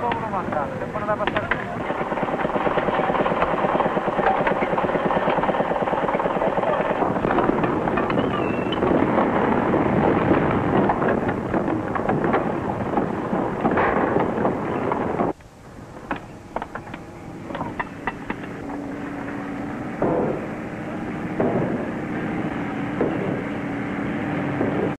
dos, uno más grande. Temporada pasada.